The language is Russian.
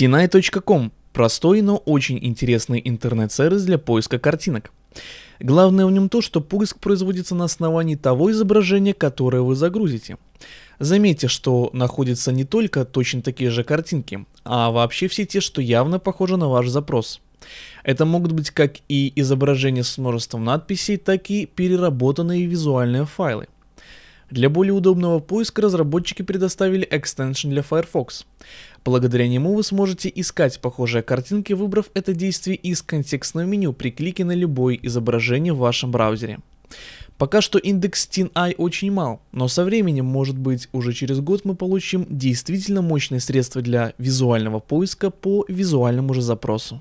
Tinai.com – простой, но очень интересный интернет-сервис для поиска картинок. Главное в нем то, что поиск производится на основании того изображения, которое вы загрузите. Заметьте, что находятся не только точно такие же картинки, а вообще все те, что явно похожи на ваш запрос. Это могут быть как и изображения с множеством надписей, так и переработанные визуальные файлы. Для более удобного поиска разработчики предоставили экстеншн для Firefox. Благодаря нему вы сможете искать похожие картинки, выбрав это действие из контекстного меню при клике на любое изображение в вашем браузере. Пока что индекс TinEye очень мал, но со временем, может быть, уже через год мы получим действительно мощные средства для визуального поиска по визуальному же запросу.